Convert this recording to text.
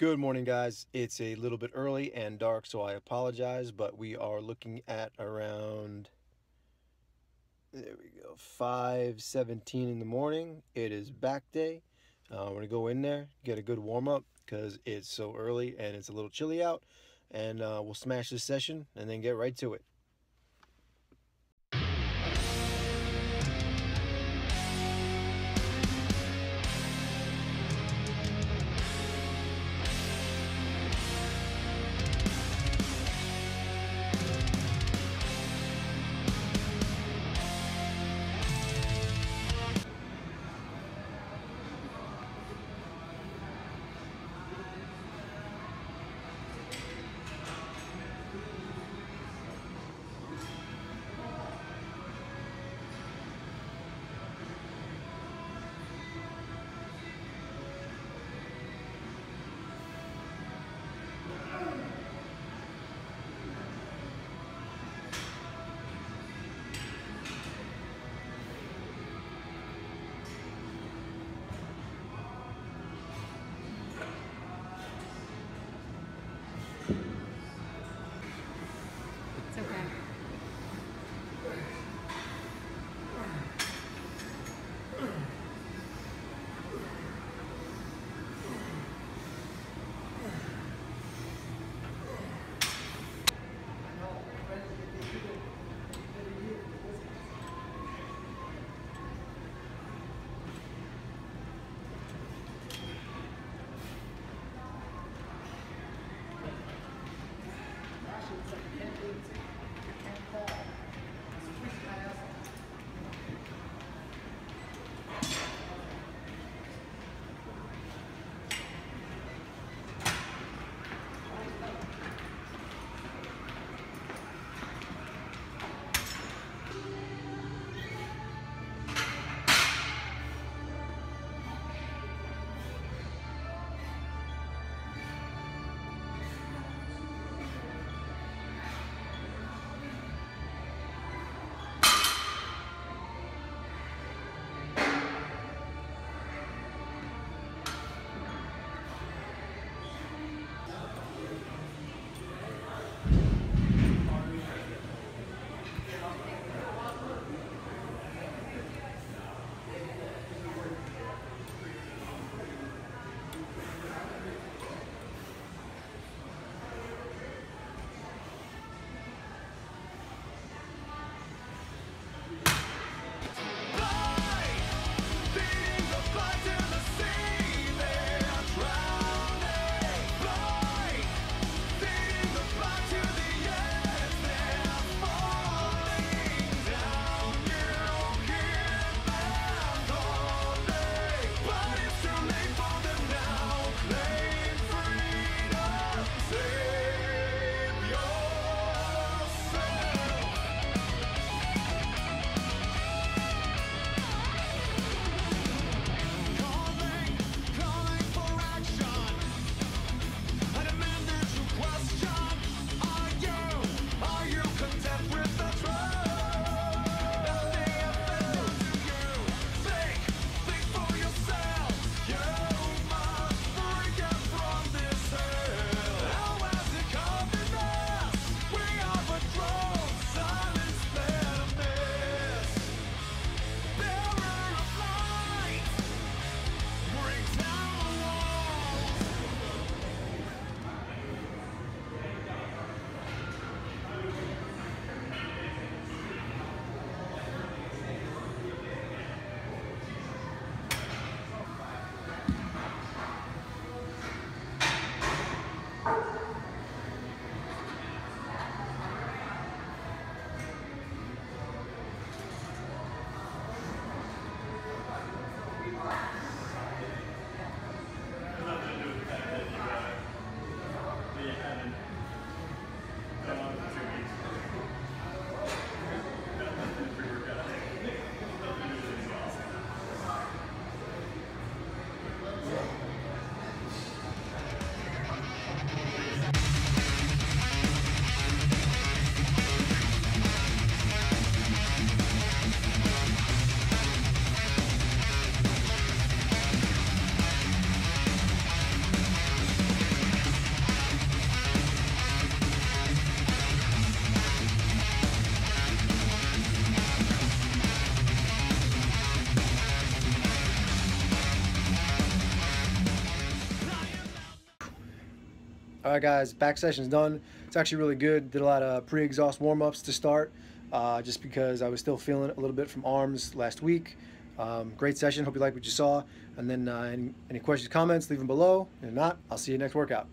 Good morning, guys. It's a little bit early and dark, so I apologize, but we are looking at around there we go 5:17 in the morning. It is back day. Uh, we're gonna go in there, get a good warm up because it's so early and it's a little chilly out, and uh, we'll smash this session and then get right to it. All right, guys, back session's done. It's actually really good. Did a lot of pre-exhaust warm-ups to start, uh, just because I was still feeling a little bit from arms last week. Um, great session. Hope you like what you saw. And then uh, any, any questions, comments, leave them below. If not, I'll see you next workout.